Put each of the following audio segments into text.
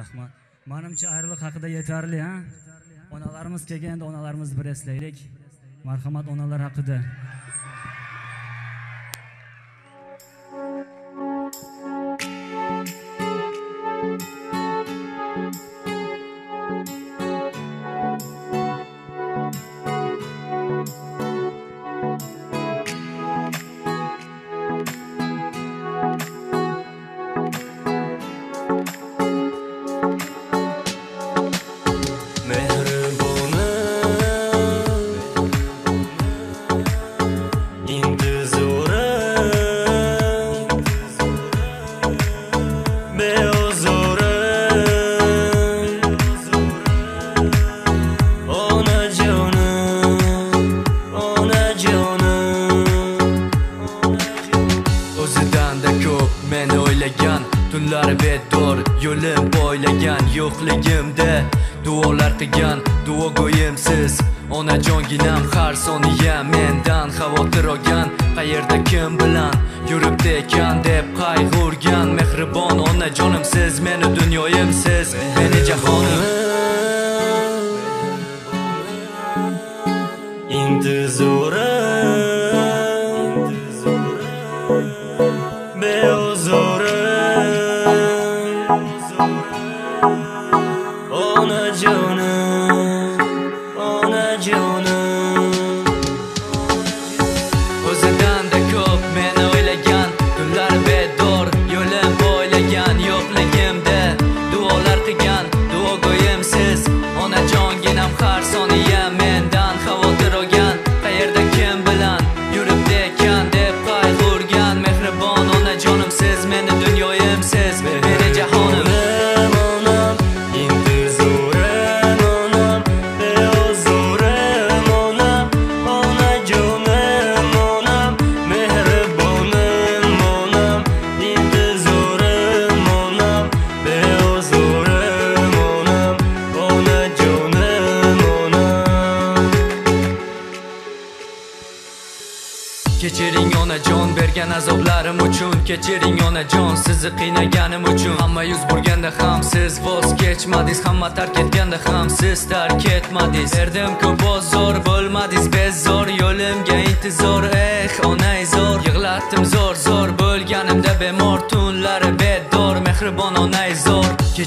rahmat. Manimcha ayriliq haqida yetarli ha? Onalarimiz kelganda onalarimizni bir eslaylik. Marhamat onalar haqida. O'ylagan tunlar bedor yo'lim poylagan yo'qligimda. Duolar qilgan duogo'yimsiz onajonginam har soniya mendan xavotir olgan. Qayerda kim bilan yuribdi ekan deb qayg'urgan. Mehribon onajonimsiz meni dunyoyimsiz. Meni jahonim. Intizorim Kechiring onajon bergan azoblarim uchun. Kechiring onajon sizni qiynaganim uchun. Hamma yuz burganda ham siz voz kechmadingiz. Hamma tark etganda ham siz tark etmadingiz. Berdim ko'p ozor bo'lmadingiz. Bezor Yo'limga intizor. Eh onaizor Yig'latdim zo'r zo'r.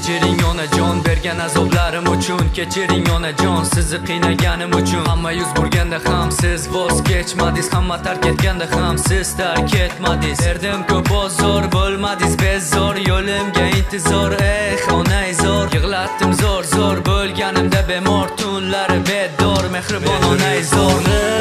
Kechiring onajon bergan azoblarim uchun Kechiring onajon sizni qiynaganim uchun. Hamma yuz burganda ham siz voz kechmadingiz Hamma tark etganda ham siz tark etmadingiz. Berdim ko'p ozor bo'lmadingiz bezor Yo'limga intizor eh onaizor Yig'latdim zo'r zo'r bo'lganimda bemor Tunlari bedor mehribon onaizor